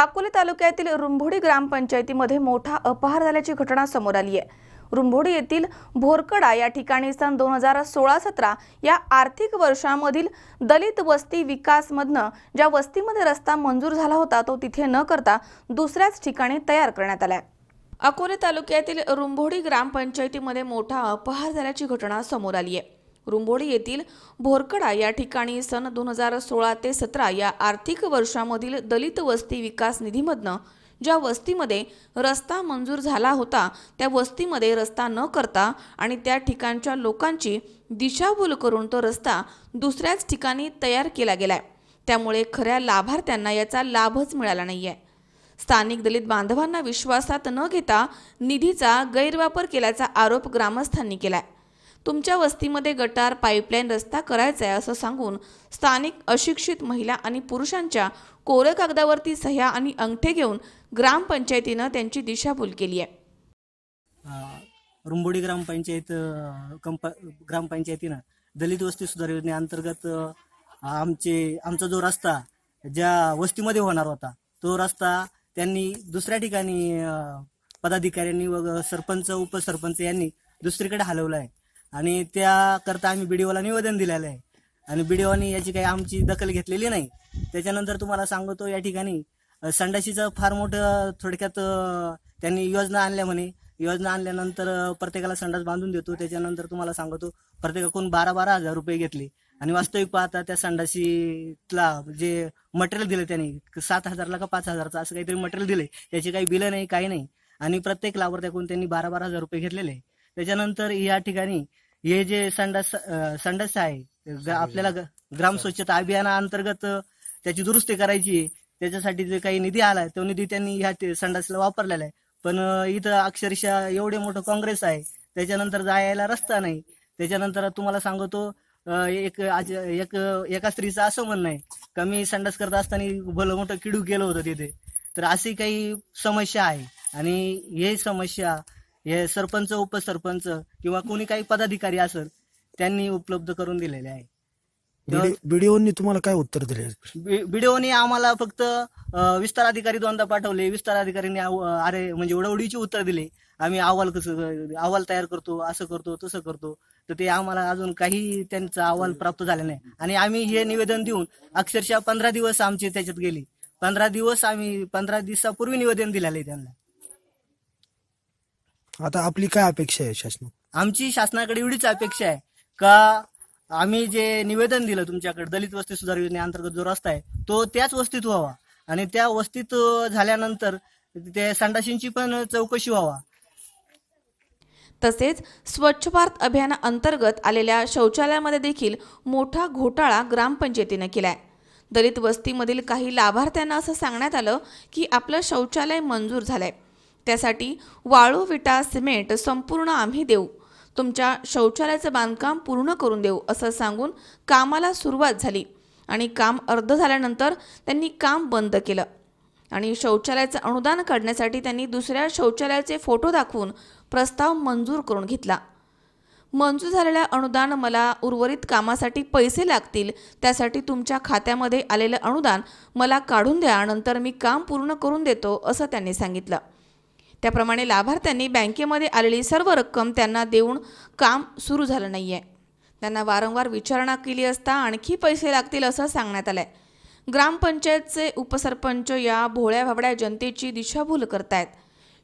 अकोले तालुक्यातील रुंभोडी ग्रामपंचायतीमध्ये मोठा अपहार झाल्याची घटना समोर आली आहे. रुंभोडी येथील भोरकडा या ठिकाणी सन दोन हजार सोळा सतरा या आर्थिक वर्षामधील दलित वस्ती विकासमधनं ज्या वस्तीमध्ये रस्ता मंजूर झाला होता तो तिथे न करता दुसऱ्याच ठिकाणी तयार करण्यात आलाय अकोले तालुक्यातील रुंभोडी ग्रामपंचायतीमध्ये मोठा अपहार झाल्याची घटना समोर आली आहे. रुंबोडी येथील भोरकडा या ठिकाणी सन दोन हजार सोळा ते सतरा या आर्थिक वर्षामधील दलित वस्ती विकास निधीमधनं ज्या वस्तीमध्ये रस्ता मंजूर झाला होता त्या वस्तीमध्ये रस्ता न करता आणि त्या ठिकाणच्या लोकांची दिशाभूल करून तो रस्ता दुसऱ्याच ठिकाणी तयार केला गेलाय. त्यामुळे खऱ्या लाभार्थ्यांना याचा लाभच मिळाला नाही आहे स्थानिक दलित बांधवांना विश्वासात न घेता निधीचा गैरवापर केल्याचा आरोप ग्रामस्थांनी केला आहे तुमच्या वस्तीमध्ये गटार पाईपलाईन रस्ता करायचा आहे असं सांगून स्थानिक अशिक्षित महिला आणि पुरुषांच्या कोरं कागदावरती सह्या आणि अंगठे घेऊन ग्रामपंचायतीनं त्यांची दिशाभूल केली आहे. रुंबोडी ग्रामपंचायत कंप ग्रामपंचायतीनं दलित वस्ती सुधार योजनेअंतर्गत आमचे आमचा जो रस्ता ज्या वस्तीमध्ये होणार होता तो रस्ता त्यांनी दुसऱ्या ठिकाणी पदाधिकाऱ्यांनी व सरपंच उपसरपंच यांनी दुसरीकडे हलवला आहे. आणि त्याकरता आम्ही बीडीओला निवेदन दिलेलं आहे. आणि बीडीओनी याची काही आमची दखल घेतलेली नाही. त्याच्यानंतर तुम्हाला सांगतो या ठिकाणी संडाशीचं फार मोठं थोडक्यात त्यांनी योजना आणल्या म्हणे. योजना आणल्यानंतर प्रत्येकाला संडास बांधून देतो. त्याच्यानंतर तुम्हाला सांगतो प्रत्येकाकडून बारा बारा हजार रुपये घेतले. आणि वास्तविक पाहता त्या संडाशीतला जे मटेरियल दिलं त्यांनी सात हजारला का पाच हजारचं असं काहीतरी मटेरियल दिले त्याची काही बिलं नाही काही नाही. आणि प्रत्येक लाभार्थ्याकडून त्यांनी बारा बारा हजार रुपये घेतलेले. आहे. त्याच्यानंतर या ठिकाणी हे जे संडास संडास आहे आपल्याला ग्राम स्वच्छता अभियानाअंतर्गत अ, त्याची दुरुस्ती करायची. त्याच्यासाठी जे काही निधी आलाय तो निधी त्यांनी ह्या संडासला वापरलेला आहे. पण इथं अक्षरशः एवढे मोठं काँग्रेस आहे त्याच्यानंतर जायला रस्ता नाही. त्याच्यानंतर तुम्हाला सांगतो एक आज एक एका स्त्रीचं असं म्हणणं आहे का मी संडास करत असताना भलं मोठं किडू केलं होतं तिथे. तर अशी काही समस्या आहे. आणि हे समस्या हे सरपंच उपसरपंच किंवा कोणी काही पदाधिकारी असेल त्यांनी उपलब्ध करून दिलेले आहे. व्हिडिओनी तुम्हाला काय उत्तर दिले? बीडीओने आम्हाला फक्त विस्तार अधिकारी दोनदा पाठवले. विस्तार अधिकाऱ्यांनी आव- अरे म्हणजे उडवडीची उत्तर दिले. आम्ही अहवाल कसं अहवाल तयार करतो असं करतो तसं करतो. तर ते आम्हाला अजून काही त्यांचा अहवाल प्राप्त झाला नाही. आणि आम्ही हे निवेदन देऊन अक्षरशः पंधरा दिवस आमचे त्याच्यात गेले. पंधरा दिवस आम्ही पंधरा दिवसापूर्वी निवेदन दिलेलं आहे त्यांना. आता आपली काय अपेक्षा आहे शासन आमची शासनाकडे एवढीच अपेक्षा आहे का आम्ही जे निवेदन दिलं तुमच्याकडे दलित वस्ती सुधार योजनेअंतर्गत जो रस्ता आहे तो त्याच वस्तीत व्हावा. आणि त्या वस्तीत झाल्यानंतर ते संडाशींची पण चौकशी व्हावा. तसेच स्वच्छ भारत अभियानाअंतर्गत आलेल्या शौचालयामध्ये देखील मोठा घोटाळा ग्रामपंचायतीनं केलाय. दलित वस्तीमधील काही लाभार्थ्यांना असं सांगण्यात आलं की आपलं शौचालय मंजूर झालंय. त्यासाठी वाळू विटा सिमेंट संपूर्ण आम्ही देऊ. तुमच्या शौचालयाचं बांधकाम पूर्ण करून देऊ असं सांगून कामाला सुरुवात झाली. आणि काम अर्ध झाल्यानंतर त्यांनी काम बंद केलं. आणि शौचालयाचं अनुदान काढण्यासाठी त्यांनी दुसऱ्या शौचालयाचे फोटो दाखवून प्रस्ताव मंजूर करून घेतला. मंजूर झालेलं अनुदान मला उर्वरित कामासाठी पैसे लागतील त्यासाठी तुमच्या खात्यामध्ये आलेलं अनुदान मला काढून द्या नंतर मी काम पूर्ण करून देतो असं त्यांनी सांगितलं. त्याप्रमाणे लाभार्थ्यांनी बँकेमध्ये आलेली सर्व रक्कम त्यांना देऊन काम सुरू झालं नाही आहे त्यांना वारंवार विचारणा केली असता आणखी पैसे लागतील असं सांगण्यात आलं आहे ग्रामपंचायतचे उपसरपंच या भोळ्या भाबड्या जनतेची दिशाभूल करतायत.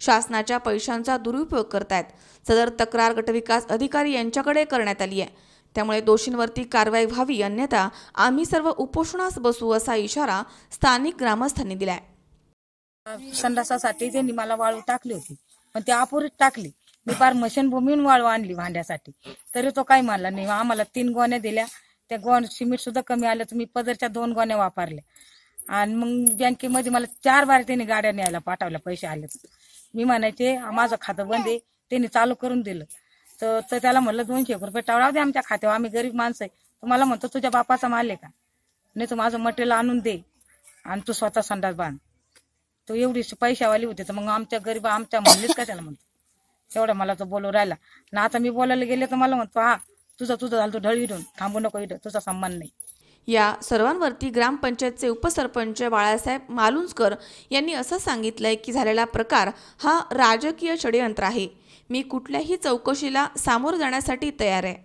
शासनाच्या पैशांचा दुरुपयोग करतायत. सदर तक्रार गटविकास अधिकारी यांच्याकडे करण्यात आली आहे. त्यामुळे दोषींवरती कारवाई व्हावी अन्यथा आम्ही सर्व उपोषणास बसू असा इशारा स्थानिक ग्रामस्थांनी दिला आहे संडासासाठी त्यांनी मला वाळू टाकली होती. पण ती अपुरीच टाकली. मी फार मशीनभूमीहून वाळू आणली भांड्यासाठी. तरी तो काही मानला नाही. आम्हाला तीन गोण्या दिल्या. त्या गोण सिमेंट सुद्धा कमी आलं. तर मी पदरच्या दोन गोण्या वापरल्या. आणि मग बँकेमध्ये मला चार बार त्यांनी गाड्या न्यायला पाठवल्या. पैसे आले. मी म्हणायचे माझं खातं बंद आहे. त्यांनी चालू करून दिलं. तर तर त्याला म्हणलं दोनशे एक रुपये टाळाव दे आमच्या खात्यावर. आम्ही गरीब माणसं आहे. तुम्हाला म्हणतो तुझ्या बापाचा माल आहे का? नाही तू माझं मटेरियल आणून दे. आणि तू स्वतः संडास बांध. तो एवढी पैशावाली होती तर मग आमच्या गरीब आमच्या म्हणलीच का त्याला म्हणतो? तेवढं मला तो बोलू राहिला. ना आता मी बोलायला गेले तर मला म्हणतो हा तुझं तुझं झालं तू ढळी थांबू नको इथं तुझा संबंध नाही. या सर्वांवरती ग्रामपंचायतचे उपसरपंच बाळासाहेब मालुंजकर यांनी असं सांगितलंय की झालेला प्रकार हा राजकीय षडयंत्र आहे. मी कुठल्याही चौकशीला सामोरं जाण्यासाठी तयार आहे.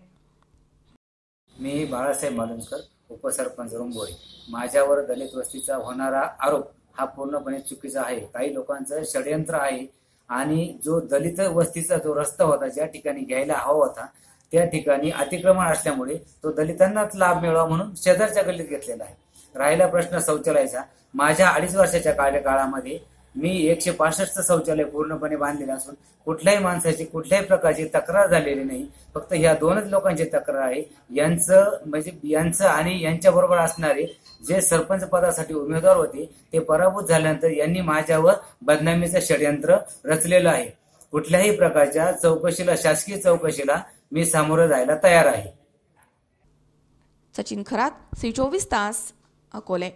मी बाळासाहेब मालुंजकर उपसरपंच रुंबोळी माझ्यावर दलित वस्तीचा होणारा आरोप हा पूर्णपणे चुकीचा आहे. काही लोकांचं षडयंत्र आहे आणि जो दलित वस्तीचा जो रस्ता होता ज्या ठिकाणी घ्यायला हवा होता त्या ठिकाणी अतिक्रमण असल्यामुळे तो दलितांनाच लाभ मिळावा म्हणून शेजारच्या गल्लीत घेतलेला आहे. राहिला प्रश्न शौचालयाचा. माझ्या अडीच वर्षाच्या कार्यकाळामध्ये मी एकशे पासष्ट शौचालय पूर्णपणे बांधलेलं असून कुठल्याही माणसाची कुठल्याही प्रकारची तक्रार झालेली नाही. फक्त ह्या दोनच लोकांची तक्रार आहे. यांचं म्हणजे यांचं आणि यांच्या बरोबर असणारे जे सरपंच पदासाठी उमेदवार होते ते पराभूत झाल्यानंतर यांनी माझ्यावर बदनामीचं षडयंत्र रचलेलं आहे. कुठल्याही प्रकारच्या चौकशीला शासकीय चौकशीला मी सामोरं जायला तयार आहे. सचिन खरात सी चोवीस तास अकोले.